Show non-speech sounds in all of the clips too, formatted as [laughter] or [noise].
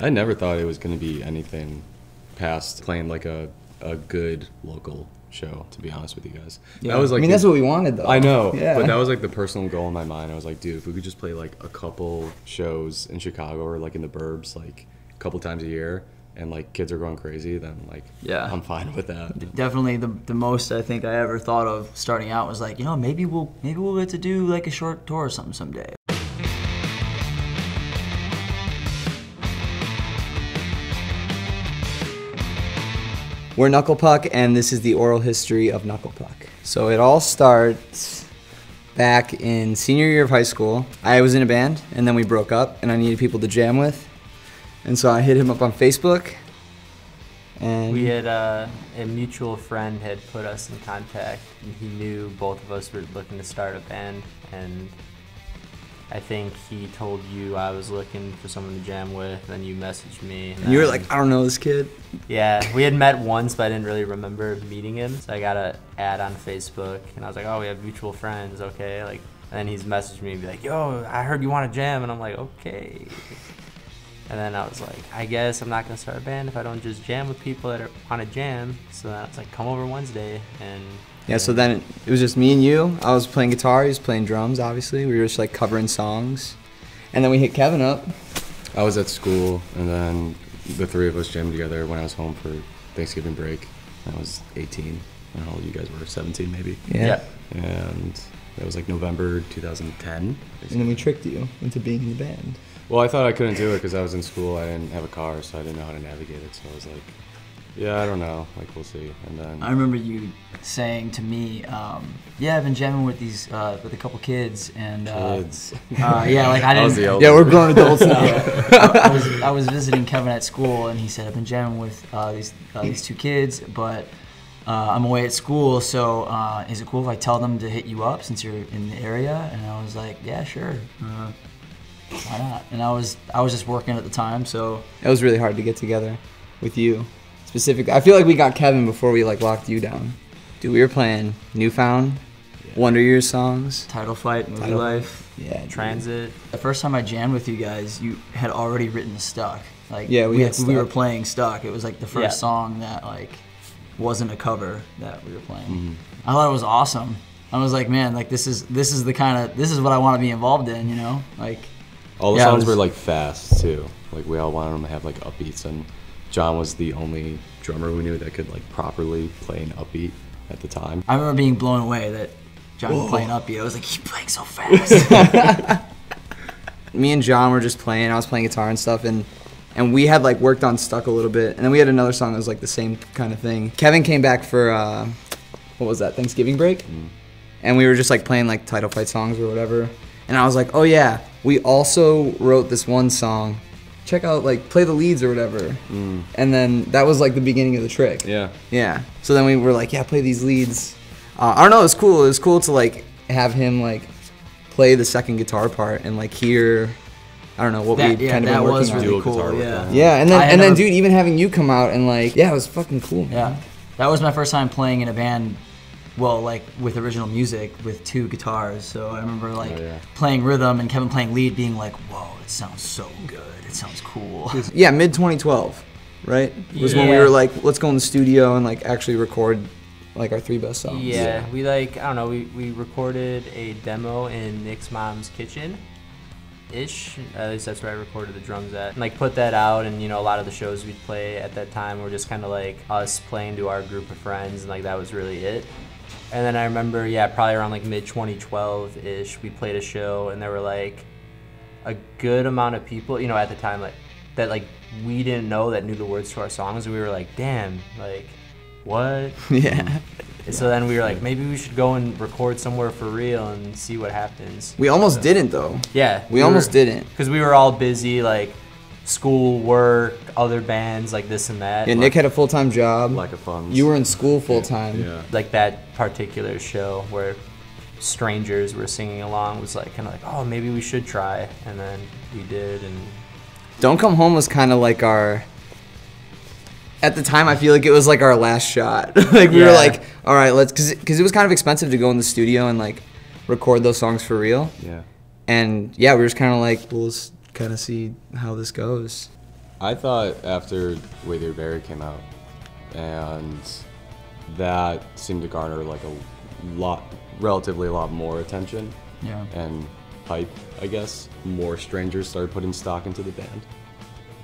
I never thought it was going to be anything past playing like a, a good local show, to be honest with you guys. Yeah. That was like I mean, the- that's what we wanted, though. I know, Yeah. but that was like the personal goal in my mind. I was like, dude, if we could just play like a couple shows in Chicago or like in the burbs, like a couple times a year, and like kids are going crazy, then like Yeah. I'm fine with that. Definitely the, the most I think I ever thought of starting out was like, you know, maybe we'll maybe we'll get to do like a short tour or something someday. We're Knuckle Puck, and this is the oral history of Knuckle Puck. So it all starts back in senior year of high school. I was in a band, and then we broke up, and I needed people to jam with. And so I hit him up on Facebook. And We had uh, a mutual friend had put us in contact, and he knew both of us were looking to start a band, and I think he told you I was looking for someone to jam with, and then you messaged me. and you were like, I don't know this kid. yeah, we had met once, but I didn't really remember meeting him. So I got a ad on Facebook, and I was like, oh, we have mutual friends, okay? Like, and then he's messaged me and be like, yo, I heard you want to jam, and I'm like, okay. And then I was like, I guess I'm not gonna start a band if I don't just jam with people that want to jam. So then I was like, come over Wednesday, and Yeah, so then it was just me and you. I was playing guitar, he was playing drums, obviously. We were just like covering songs. And then we hit Kevin up. I was at school, and then the three of us jammed together when I was home for Thanksgiving break. I was 18. I don't know how old you guys were, 17 maybe. yeah. And that was like November 2010. And then we tricked you into being in the band. Well, I thought I couldn't do it because I was in school. I didn't have a car, so I didn't know how to navigate it. So I was like, yeah, I don't know. Like, we'll see. And then I remember you saying to me, um, "Yeah, I've been jamming with these uh, with a couple kids, and uh, kids. uh, yeah, like I [laughs] I was didn't. the. [laughs] Yeah, we're grown adults now. [laughs] I, I was I was visiting Kevin at school, and he said, "I've been jamming with uh, these uh, these two kids, but uh, I'm away at school. So uh, is it cool if I tell them to hit you up since you're in the area?" And I was like, "Yeah, sure. Uh, why not?" And I was I was just working at the time, so It was really hard to get together with you specifically. I feel like we got Kevin before we like locked you down. Dude, we were playing Newfound, Wonder Years songs. title fight, movie Title- life. Yeah, dude. Transit. The first time I jammed with you guys, you had already written Stuck. Like Yeah, we we, had we were playing Stuck. It was like the first Yeah. song that like wasn't a cover that we were playing. Mm-hmm. I thought it was awesome. I was like, man, like this is this is the kind of this is what I want to be involved in, you know? Like all the Yeah, songs was- were like fast too. Like we all wanted them to have like upbeats, and John was the only drummer we knew that could like properly play an upbeat at the time. I remember being blown away that John was playing upbeat. I was like, he's playing so fast. [laughs] me and John were just playing. I was playing guitar and stuff, and and we had like worked on Stuck a little bit, and then we had another song that was like the same kind of thing. Kevin came back for uh, what was that Thanksgiving break, and we were just like playing like title fight songs or whatever. And I was like, oh yeah, we also wrote this one song. Check out like play the leads or whatever. And then that was like the beginning of the trick. Yeah. Yeah. So then we were like, yeah, play these leads. Uh, I don't know. It was cool. It was cool to like have him like play the second guitar part and like hear. I don't know what That- we yeah, kind of that been was working on. really Dual cool, yeah. Yeah, and then and then dude, even having you come out and like, yeah, it was fucking cool. Man. Yeah, that was my first time playing in a band. Well, like with original music with two guitars. So I remember like Oh, yeah. playing rhythm and Kevin playing lead, being like, "Whoa, it sounds so good. It sounds cool." Yeah, mid 2012, right? Was when we were like, let's go in the studio and like actually record like our three best songs. Yeah, we like I don't know. We, we recorded a demo in Nick's mom's kitchen, ish. At least that's where I recorded the drums at. And, like put that out, and you know a lot of the shows we'd play at that time were just kind of like us playing to our group of friends, and like that was really it. And then I remember, yeah, probably around like mid 2012 ish, we played a show, and there were like a good amount of people, you know, at the time like that like we didn't know that knew the words to our songs. And we were like, damn, like what? [laughs] Yeah. And so then we were like, maybe we should go and record somewhere for real and see what happens. We almost didn't though. Yeah, We almost didn't. because we were all busy, like school, work, other bands, like this and that. Yeah, Nick had a full time job. Lack of funds. You were in school full time. Yeah. like that particular show where strangers were singing along was like kind of like, oh, maybe we should try, and then we did, and Don't Come Home was kind of like our. At the time, I feel like it was like our last shot. [laughs] like we were like, all right, let's, cause, it- cause it was kind of expensive to go in the studio and like record those songs for real. Yeah. And yeah, we were just kind of like, we'll just kind of see how this goes. I thought after Weight You Buried came out, and that seemed to garner like a lot, relatively a lot more attention Yeah. and hype, I guess. More strangers started putting stock into the band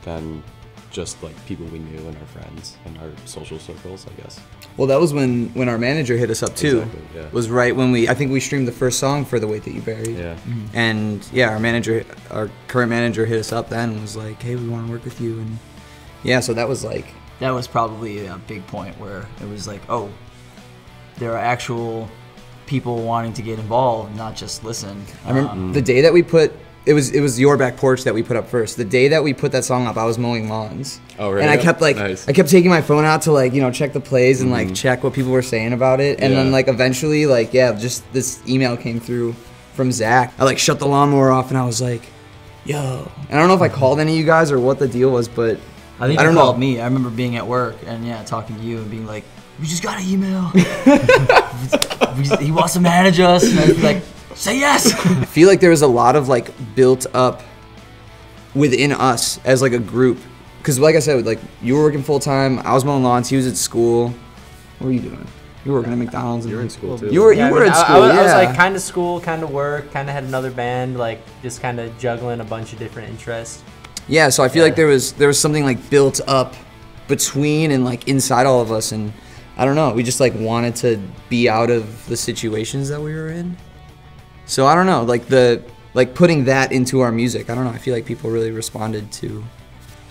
than just like people we knew and our friends and our social circles, I guess. Well, that was when when our manager hit us up too. Exactly, yeah. Was right when we I think we streamed the first song for the weight that you buried. Yeah. And yeah, our manager, our current manager, hit us up then and was like, "Hey, we want to work with you." And yeah, so that was like, That was probably a big point where it was like, oh, there are actual people wanting to get involved, not just listen. I remember Um, the day that we put it was it was your back porch that we put up first. The day that we put that song up, I was mowing lawns. Oh, really? And I kept like Nice. I kept taking my phone out to like you know check the plays and like mm-hmm. check what people were saying about it. And then like eventually like yeah, just this email came through from Zach. I like shut the lawnmower off and I was like, yo. And I don't know if I called any of you guys or what the deal was, but I think I you don't called know. me. I remember being at work and yeah, talking to you and being like, "We just got an email. [laughs] He wants to manage us." And I'd be like, "Say yes." [laughs] I feel like there was a lot of like built up within us as like a group. Cause like I said, like you were working full time, I was mowing lawns, he was at school. What were you doing? You were working at McDonald's. and- You were in school too. You were Yeah, you I were mean, in school. I, was, yeah. I was like kind of school, kind of work, kind of had another band, like just kind of juggling a bunch of different interests. yeah, so I feel like there was there was something like built up between and like inside all of us, and I don't know. We just like wanted to be out of the situations that we were in. So I don't know, like the like putting that into our music. I don't know. I feel like people really responded to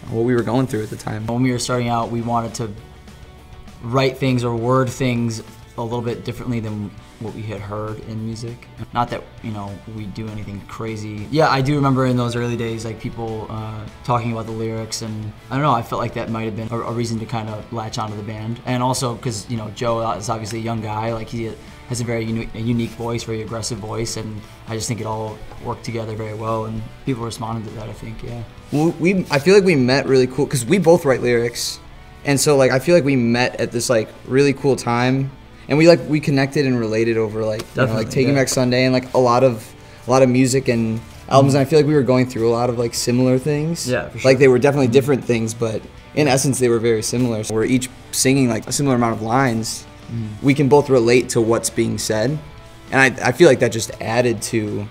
what we were going through at the time. when we were starting out, we wanted to write things or word things a little bit differently than what we had heard in music. Not that you know we do anything crazy. Yeah, I do remember in those early days, like people uh, talking about the lyrics, and I don't know. I felt like that might have been a, a reason to kind of latch onto the band, and also because you know Joe is obviously a young guy, like he has a very uni- a unique voice, very aggressive voice, and I just think it all worked together very well, and people responded to that. I think, yeah. Well, we I feel like we met really cool because we both write lyrics, and so like I feel like we met at this like really cool time, and we like we connected and related over like you know, like Taking yeah. Back Sunday and like a lot of a lot of music and albums. And I feel like we were going through a lot of like similar things. Yeah, for Like they were definitely different things, but in essence they were very similar. So we're each singing like a similar amount of lines. Mm-hmm. We can both relate to what's being said, and I I feel like that just added to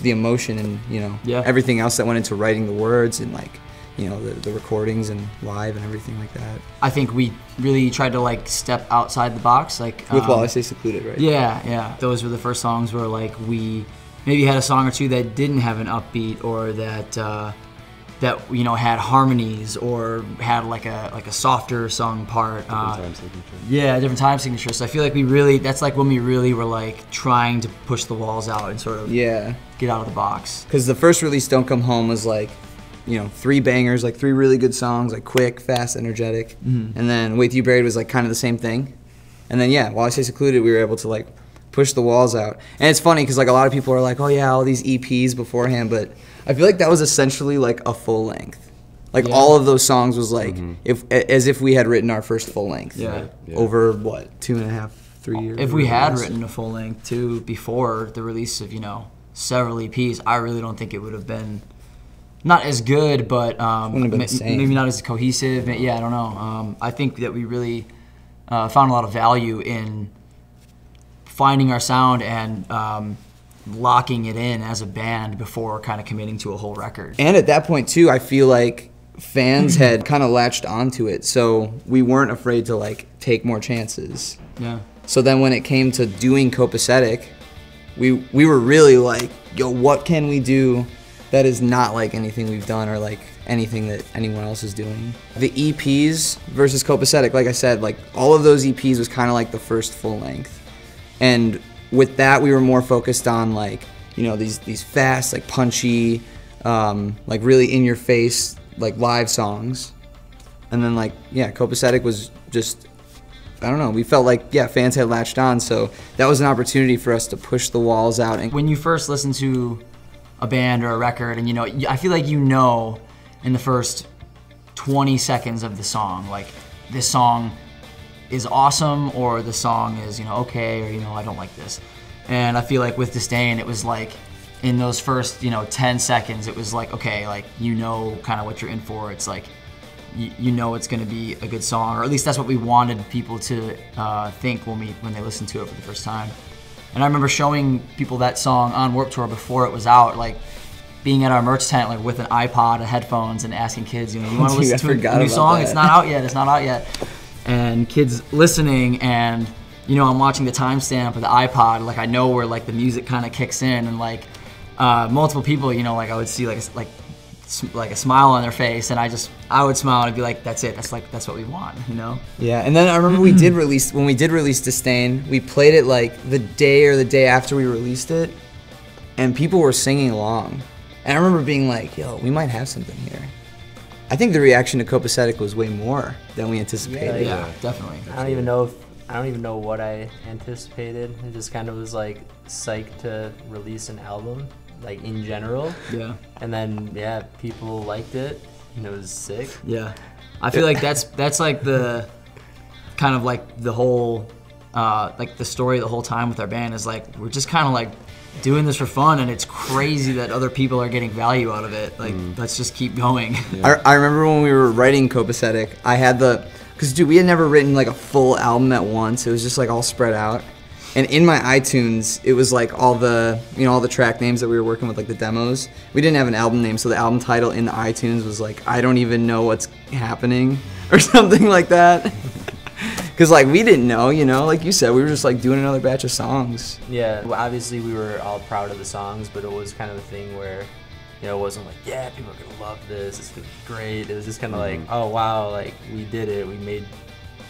the emotion and you know Yeah. everything else that went into writing the words and like you know the, the recordings and live and everything like that I think we really tried to like step outside the box, like with um, while i stay secluded right Yeah, yeah. Those were the first songs where like we maybe had a song or two that didn't have an upbeat or that uh, that you know had harmonies or had like a like a softer sung part. Uh, Time signature. yeah, different time signatures. So I feel like we really that's like when we really were like trying to push the walls out and sort of yeah get out of the box. because the first release don't come home was like you know three bangers like three really good songs like quick fast energetic Mm-hmm. and then weight you buried was like kind of the same thing and then yeah while i stay secluded we were able to like push the walls out and it's funny because like a lot of people are like oh yeah all these eps beforehand but i feel like that was essentially like a full length like Yeah. all of those songs was like if as if we had written our first full length Yeah. Yeah. over what two and a half three years If we had whatever written a full length too before the release of you know several EPs, I really don't think it would have been not as good, but um, Wouldn't have been ma- maybe not as cohesive. Ma- Yeah, I don't know. Um, I think that we really uh, found a lot of value in finding our sound and um, locking it in as a band before kind of committing to a whole record. And at that point too, I feel like fans [clears throat] had kind of latched onto it, so we weren't afraid to like take more chances. Yeah. So then when it came to doing copacetic, we we were really like, yo, what can we do that is not like anything we've done or like anything that anyone else is doing? The EPs versus copacetic, like I said, like all of those EPs was kind of like the first full length. And with that, we were more focused on like, you know, these these fast, like punchy, um, like really in your face, like live songs. And then like, yeah, copacetic was just I don't know. We felt like yeah, fans had latched on, so that was an opportunity for us to push the walls out. And when you first listen to a band or a record and you know i feel like you know in the first 20 seconds of the song like this song is awesome or the song is you know okay or you know i don't like this and i feel like with disdain it was like in those first you know 10 seconds it was like okay like you know kind of what you're in for it's like you, you know it's going to be a good song, or at least that's what we wanted people to uh, think when we when they listened to it for the first time. And I remember showing people that song on Warped Tour before it was out, like being at our merch tent, like with an iPod and headphones, and asking kids, you know, you want to [laughs] listen to a new song? that. It's not out yet. It's not out yet. And kids listening, and you know, I'm watching the timestamp of the iPod, like I know where like the music kind of kicks in, and like uh, multiple people, you know, like I would see like a, like like a smile on their face, and I just I would smile and be like, that's it. That's like that's what we want, you know. Yeah, and then I remember we did release when we did release Disdain, we played it like the day or the day after we released it, and people were singing along. And I remember being like, "Yo, we might have something here." I think the reaction to Copacetic was way more than we anticipated. Yeah, definitely. I don't even know if I don't even know what I anticipated. It just kind of was like psyched to release an album, like in general. Yeah. And then yeah, people liked it, and it was sick. Yeah, I feel like that's that's like the kind of like the whole uh, like the story the whole time with our band is like we're just kind of like doing this for fun and it's crazy that other people are getting value out of it. Like mm. let's just keep going. I, I remember when we were writing Copacetic, I had the because dude, we had never written like a full album at once. It was just like all spread out. And in my iTunes, it was like all the you know all the track names that we were working with, like the demos. We didn't have an album name, so the album title in the iTunes was like I don't even know what's happening [laughs] or something like that. Because like we didn't know, you know, like you said, we were just like doing another batch of songs. Yeah, well, obviously we were all proud of the songs, but it was kind of a thing where, you know, it wasn't like, yeah, people are gonna love this, it's gonna be great. It was just kind of like, mm-hmm. oh wow, like we did it, we made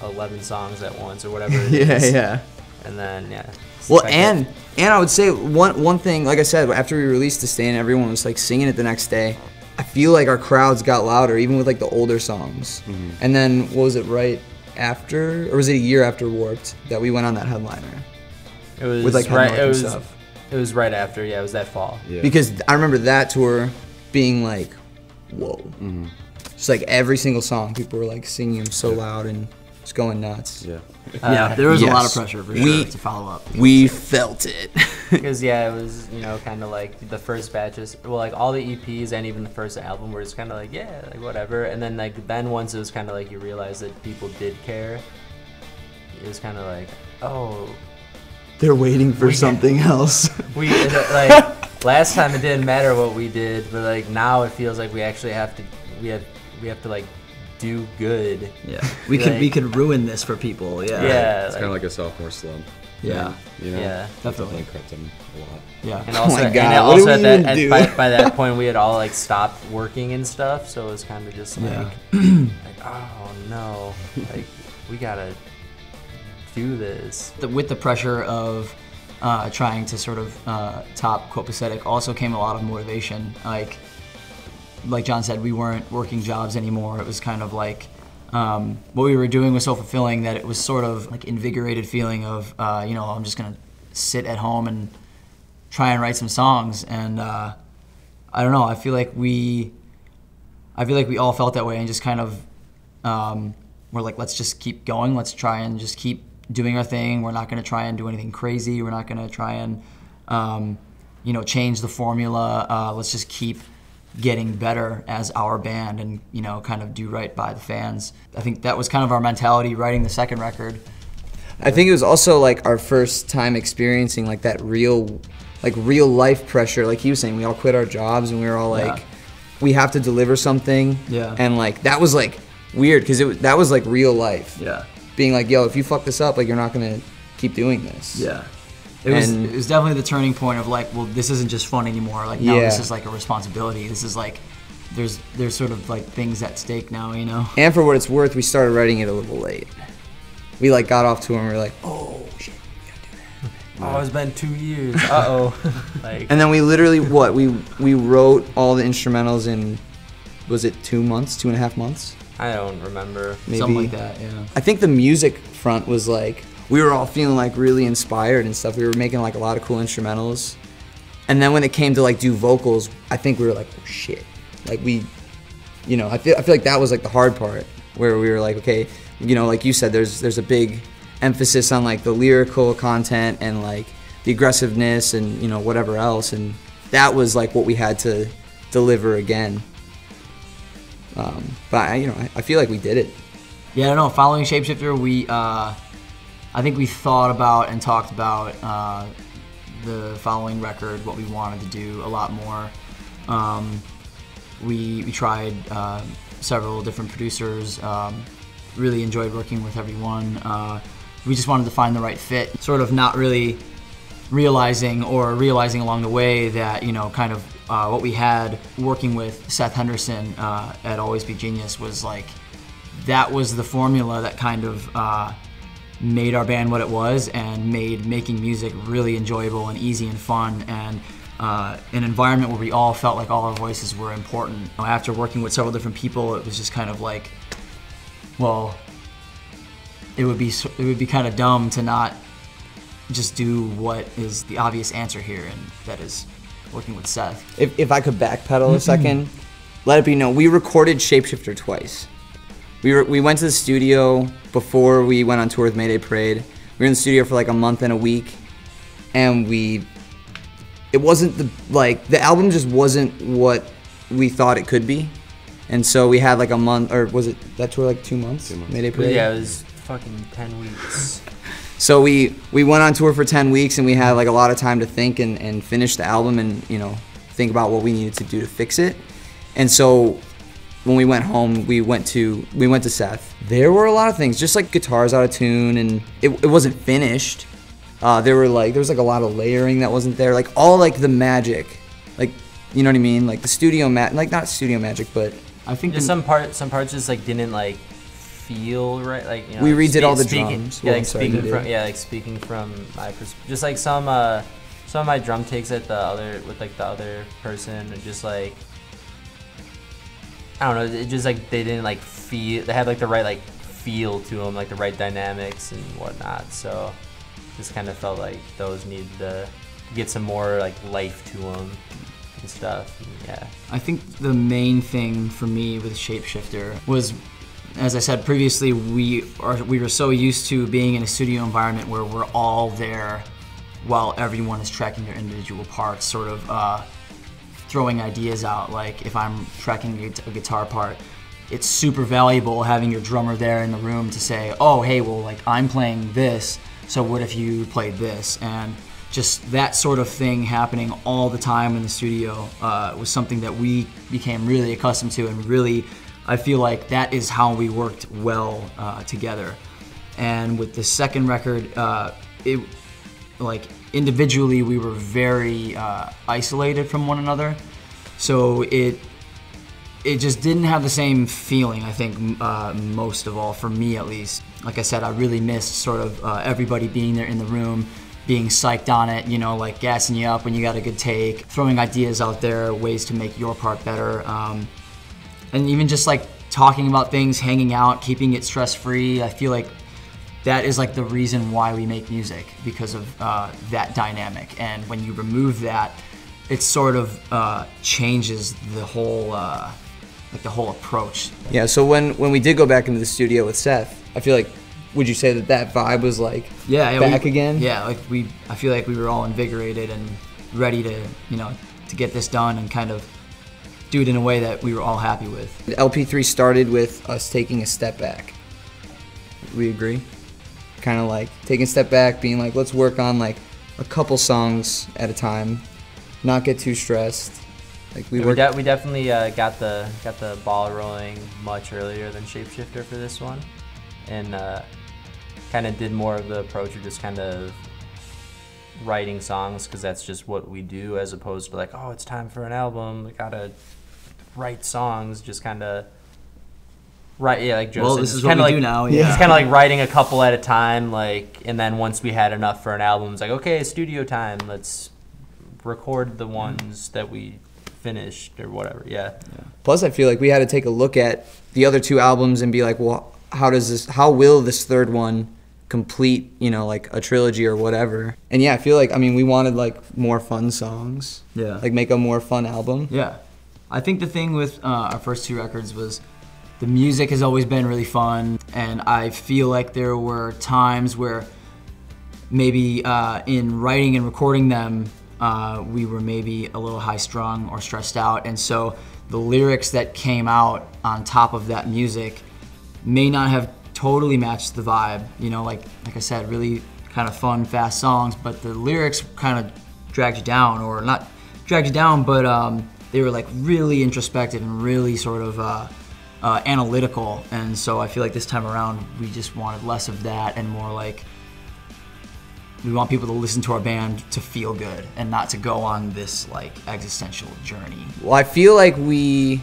11 songs at once or whatever. It [laughs] Yeah, is. yeah. And then yeah. Well, and and I would say one one thing, like I said, after we released Disdain, everyone was like singing it the next day. I feel like our crowds got louder, even with like the older songs. Mm-hmm. And then what was it right after, or was it a year after Warped that we went on that headliner? it was with, like, right. Hemlock It was stuff. it was right after. Yeah, it was that fall. Yeah. Because I remember that tour being like, whoa, mm-hmm. just like every single song, people were like singing them so loud and just going nuts. yeah. yeah, uh, there was a lot of pressure for We- sure to follow up. We felt it. [laughs] Because yeah, it was you know kind of like the first batches, well like all the EPs and even the first album were just kind of like yeah like whatever, and then like then once it was kind of like you realize that people did care, it was kind of like oh They're waiting for something [laughs] else. we [laughs] uh, like last time it didn't matter what we did, but like now it feels like we actually have to we have we have to like do good. Yeah, we could we could ruin this for people. Yeah, Yeah, It's kind of like a sophomore slump. yeah, You know? Yeah, definitely. definitely crept in a lot. yeah. And also, [laughs] my and God, it what also do at that, at, do? by, by that [laughs] point, we had all like stopped working and stuff, so it was kind of just like, Yeah. [clears throat] like, oh no, like we gotta do this. the, with the pressure of uh, trying to sort of uh, top copacetic also came a lot of motivation like like john said we weren't working jobs anymore it was kind of like um, what we were doing was so fulfilling that it was sort of like invigorated feeling of uh, you know i'm just gonna sit at home and try and write some songs and uh, i don't know i feel like we i feel like we all felt that way and just kind of um, we're like, let's just keep going. Let's try and just keep doing our thing. We're not to try and do anything crazy. We're not to try and, um, you know, change the formula. Uh, let's just keep getting better as our band and, you know, kind of do right by the fans. I think that was kind of our mentality writing the second record. I think it was also like our first time experiencing like that real, like real life pressure. Like he was saying, we all quit our jobs and we were all like, Yeah. we have to deliver something. Yeah. And like that was like weird because it was, that was like real life. Yeah. Being like, yo, if you fuck this up, like you're not gonna keep doing this. Yeah. It was, And- it was definitely the turning point of like, well, this isn't just fun anymore. Like, now this is like a responsibility. This is like, there's there's sort of like things at stake now, you know? And for what it's worth, we started writing it a little late. We like got off to it and we were like, oh shit. Oh, it's been two years. [laughs] Uh oh. [laughs] like, And then we literally what we we wrote all the instrumentals in was it two months, two and a half months? I don't remember. Maybe Something like that, yeah. I think the music front was like we were all feeling like really inspired and stuff. We were making like a lot of cool instrumentals. And then when it came to like do vocals, I think we were like, oh shit. Like we you know, I feel I feel like that was like the hard part where we were like, okay, you know, like you said, there's there's a big emphasis on like the lyrical content and like the aggressiveness and you know whatever else and that was like what we had to deliver again Um, but I, you know, I, I feel like we did it. Yeah, I don't know. Following Shapeshifter, we uh, I think we thought about and talked about uh, the following record, what we wanted to do a lot more. Um, we we tried uh, several different producers. Um, really enjoyed working with everyone. Uh, we just wanted to find the right fit. Sort of not really realizing or realizing along the way that you know kind of uh, what we had working with Seth Henderson uh, at Always Be Genius was like that was the formula that kind of uh, made our band what it was and made making music really enjoyable and easy and fun and uh, an environment where we all felt like all our voices were important. After working with several different people, it was just kind of like, well, it would be it would be kind of dumb to not just do what is the obvious answer here, and that is working with Seth. If, if I could backpedal a second, let it be known we recorded Shapeshifter twice. We, were, we went to the studio before we went on tour with Mayday Parade. We were in the studio for like a month and a week, and we. It wasn't the like the album just wasn't what we thought it could be, and so we had like a month or was it that tour like two months? Two months. Mayday Parade. yeah, it was fucking ten weeks. [laughs] So we we went on tour for 10 weeks and we had like a lot of time to think and, and finish the album and you know think about what we needed to do to fix it. And so when we went home, we went to we went to Seth. There were a lot of things, just like guitars out of tune and it, it wasn't finished. Uh, there were like there was like a lot of layering that wasn't there, like all like the magic, like you know what I mean, like the studio mat, like not studio magic, but I think some part, some parts just like didn't like feel right. Like you know, We redid all the speaking, drums. Yeah, Well, like sorry, speaking from yeah, like speaking from my perspective. Just like some uh, some of my drum takes at the other with like the other person, and just like I don't know. It just like they didn't like feel. They had like the right like feel to them, like the right dynamics and whatnot. So just kind of felt like those needed to get some more like life to them and stuff. And, yeah. I think the main thing for me with Shapeshifter was, as I said previously, we are we were so used to being in a studio environment where we're all there, while everyone is tracking their individual parts, sort of uh, throwing ideas out. Like if I'm tracking a guitar part, it's super valuable having your drummer there in the room to say, "Oh, hey, well, like I'm playing this, so what if you played this?" and just that sort of thing happening all the time in the studio uh, was something that we became really accustomed to, and really, I feel like that is how we worked well uh, together. And with the second record, uh, it like individually we were very uh, isolated from one another, so it it just didn't have the same feeling. I think uh, most of all for me at least. Like I said, I really missed sort of uh, everybody being there in the room, being psyched on it. You know, like gassing you up when you got a good take, throwing ideas out there, ways to make your part better, um, and even just like talking about things, hanging out, keeping it stress free. I feel like that is like the reason why we make music because of uh, that dynamic. And when you remove that, it sort of uh, changes the whole uh, like the whole approach. Yeah, so when when we did go back into the studio with Seth, I feel like would you say that that vibe was like Yeah, yeah back we, again? Yeah, like we I feel like we were all invigorated and ready to you know to get this done and kind of do it in a way that we were all happy with. LP3 started with us taking a step back. We agree? Kind of like taking a step back, being like, let's work on like a couple songs at a time, not get too stressed. Like we We, worked. de- we definitely uh, got the got the ball rolling much earlier than Shapeshifter for this one, and uh, kind of did more of the approach of just kind of writing songs because that's just what we do, as opposed to like, oh, it's time for an album. We gotta write songs. Just kind of write, yeah, like Joe Well, this just is what kinda we like, do now, Yeah, It's kind of like writing a couple at a time, like, and then once we had enough for an album, it's like, okay, studio time. Let's record the ones that we finished or whatever. Yeah. Plus, I feel like we had to take a look at the other two albums and be like, well, how does this? How will this third one complete? You know, like a trilogy or whatever. And yeah, I feel like I mean, we wanted like more fun songs. Yeah. Like make a more fun album. Yeah, I think the thing with uh, our first two records was the music has always been really fun, and I feel like there were times where maybe uh, in writing and recording them, uh, we were maybe a little high strung or stressed out, and so the lyrics that came out on top of that music may not have totally matched the vibe. You know, like like I said, really kind of fun, fast songs, but the lyrics kind of dragged you down, or not dragged you down, but um, they were like really introspective and really sort of uh, uh, analytical. And so I feel like this time around, we just wanted less of that and more like we want people to listen to our band to feel good and not to go on this like existential journey. Well, I feel like we,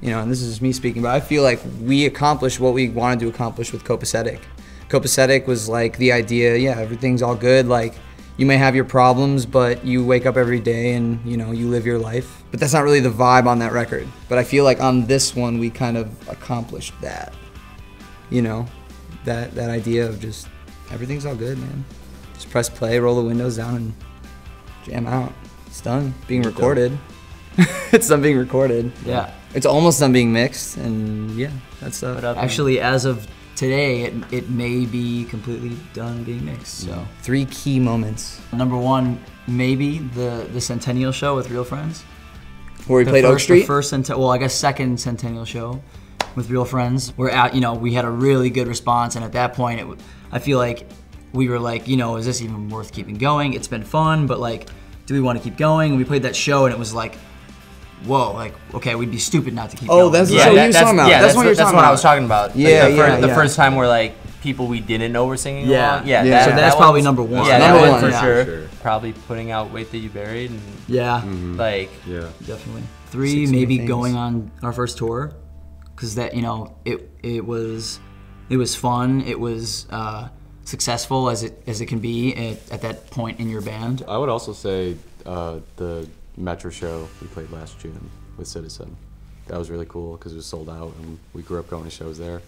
you know, and this is me speaking, but I feel like we accomplished what we wanted to accomplish with Copacetic. Copacetic was like the idea, yeah, everything's all good. Like, you may have your problems, but you wake up every day and, you know, you live your life. But that's not really the vibe on that record. But I feel like on this one, we kind of accomplished that. You know, that, that idea of just everything's all good, man. Just press play, roll the windows down, and jam out. It's done being recorded. [laughs] it's done being recorded. Yeah. It's almost done being mixed, and yeah, that's uh, up? Actually, as of today, it, it may be completely done being mixed. So, three key moments number one, maybe the the Centennial Show with Real Friends. where we the played first, Oak Street. The first cent- well, I guess second Centennial Show with Real Friends. We're at, you know, we had a really good response, and at that point, it, w- I feel like we were like, you know, is this even worth keeping going? It's been fun, but like, do we want to keep going? And we played that show, and it was like, whoa, like, okay, we'd be stupid not to keep Oh, going. that's- yeah, So that- you that's, talking about- Yeah, that's that's, what what, you're that's talking what I was talking about. Like, Yeah, the, fir- yeah, the first time where like people we didn't know were singing Yeah. along. Yeah, Yeah. that- So that's one's- probably number one. Yeah, Number that one, one for yeah. sure. Sure. Probably putting out "Weight That You Buried" and yeah, like Yeah. definitely. Three, Six maybe going on our first tour, because that you know it it was it was fun. It was uh, successful as it as it can be at, at that point in your band. I would also say uh, the Metro show we played last June with Citizen. That was really cool because it was sold out and we grew up going to shows there.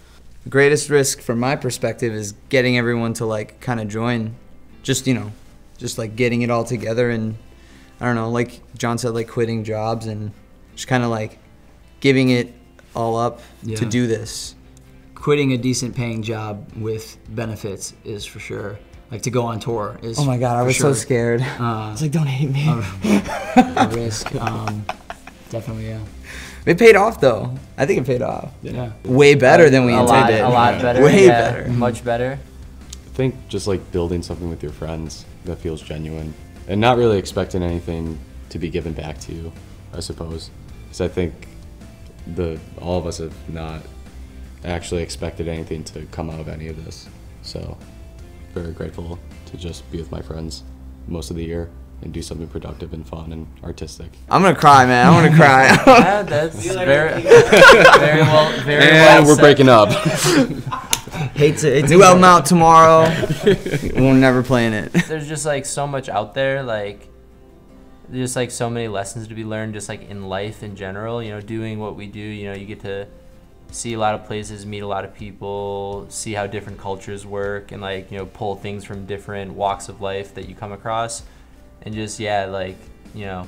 The greatest risk from my perspective is getting everyone to like kind of join, just you know, just like getting it all together and I don't know, like John said, like quitting jobs and just kind of like giving it all up to do this. Quitting a decent paying job with benefits is for sure. Like to go on tour is. Oh my god, I for was so scared. Uh, I was like, don't hate me. a [laughs] risk. Um, definitely, yeah. It paid off though. I think it paid off. Yeah. Way better than we a lot, intended. a lot better. Way yeah, better. much better. I think just like building something with your friends that feels genuine and not really expecting anything to be given back to you, I suppose. Because I think the all of us have not actually expected anything to come out of any of this. So, very grateful to just be with my friends most of the year and do something productive and fun and artistic. I'm gonna cry, man. I'm gonna cry. [laughs] Yeah, that's [laughs] very, very well, very well And we're said. breaking up. [laughs] Hate to. Hate to New album out tomorrow. We're never playing it. There's just like so much out there, like there's just like so many lessons to be learned, just like in life in general. You know, doing what we do, you know, you get to see a lot of places, meet a lot of people, see how different cultures work, and like you know, pull things from different walks of life that you come across, and just yeah, like you know,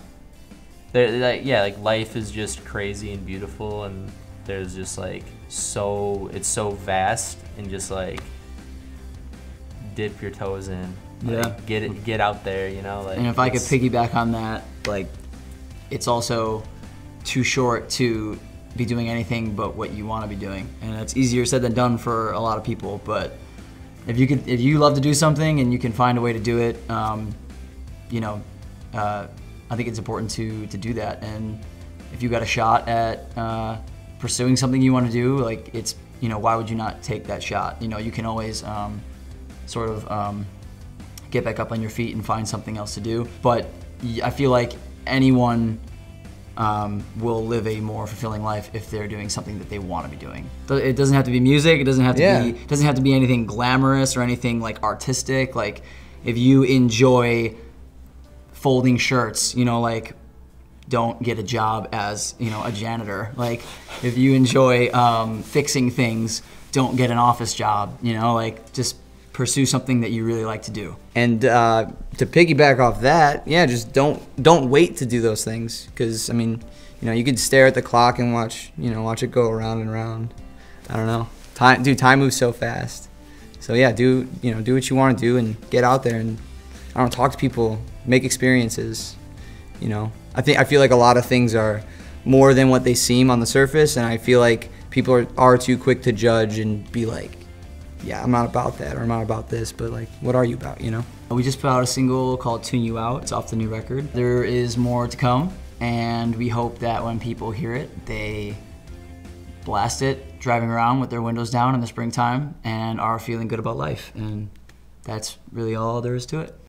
there like yeah, like life is just crazy and beautiful, and there's just like so it's so vast and just like dip your toes in. Like, Yeah. Get it, get out there, you know. Like. And if I could piggyback on that, like, it's also too short to be doing anything but what you want to be doing, and it's easier said than done for a lot of people. But if you could, if you love to do something and you can find a way to do it, um, you know, uh, I think it's important to to do that. And if you got a shot at uh, pursuing something you want to do, like it's, you know, why would you not take that shot? You know, you can always um, sort of. Um, get back up on your feet and find something else to do. But I feel like anyone um, will live a more fulfilling life if they're doing something that they want to be doing. It doesn't have to be music. It doesn't have to Yeah. be. It doesn't have to be anything glamorous or anything like artistic. Like if you enjoy folding shirts, you know, like don't get a job as you know a janitor. Like if you enjoy um, fixing things, don't get an office job. You know, like just pursue something that you really like to do. And uh, to piggyback off that, yeah, just don't don't wait to do those things because I mean, you know, you could stare at the clock and watch you know watch it go around and around. I don't know, time, dude, time moves so fast. So yeah, do you know do what you want to do and get out there and I don't know, talk to people, make experiences. You know, I think I feel like a lot of things are more than what they seem on the surface, and I feel like people are, are too quick to judge and be like, yeah, I'm not about that or I'm not about this, but like, what are you about? You know? We just put out a single called Tune You Out. It's off the new record. There is more to come, and we hope that when people hear it, they blast it driving around with their windows down in the springtime and are feeling good about life. And that's really all there is to it.